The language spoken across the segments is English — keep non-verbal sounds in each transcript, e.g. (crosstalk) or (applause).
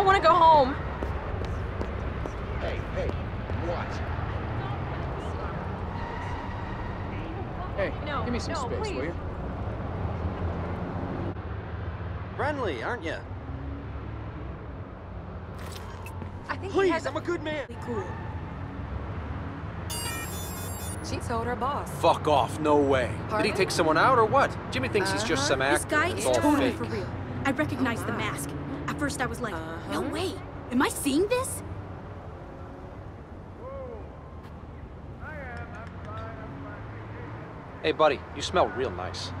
want to go home. Hey, hey, what? Hey, No, give me some no, space, please. will you? Friendly, aren't you? I think he Please, has I'm a good man. cool. She told her boss. Fuck off, no way. Did he take someone out or what? Jimmy thinks he's just uh-huh. some This guy is totally fake. for real. I recognize the mask. At first I was like, no Uh-huh. way. Am I seeing this? Hey, buddy, you smell real nice.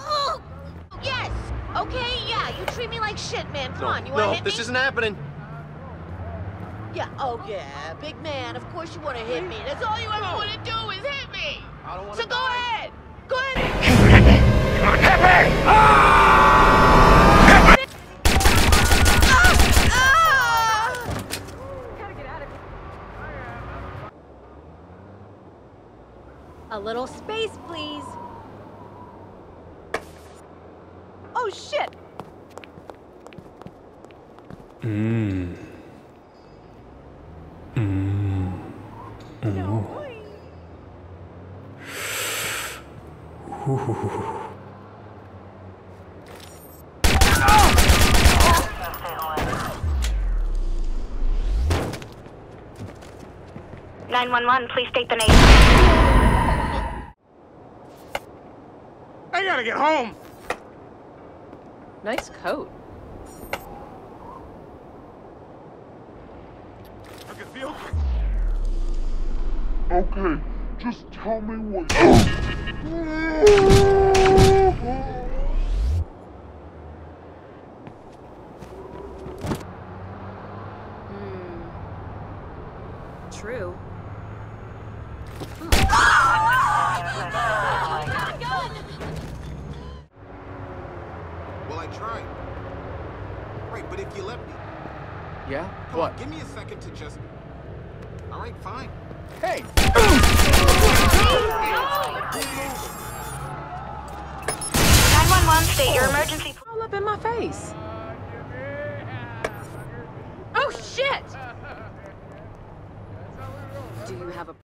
Oh, yes. Okay, yeah. You treat me like shit, man. Come No, on, you wanna no, hit this isn't happening. Yeah. Oh yeah, big man. Of course you wanna hit me. That's all you ever wanna do So go die. ahead. Go ahead. Ah! Ah! A little space, please. Oh, shit! Nine one one. Please state the name. I gotta get home! Nice coat. I can feel Okay, just tell me what. (coughs) Hmm. True. Well, I tried. Right, but if you let me, Yeah? come What? on, give me a second to just. All right, fine. Hey! Nine one one. State your emergency. All up in my face. Oh, shit! (laughs) Do you have a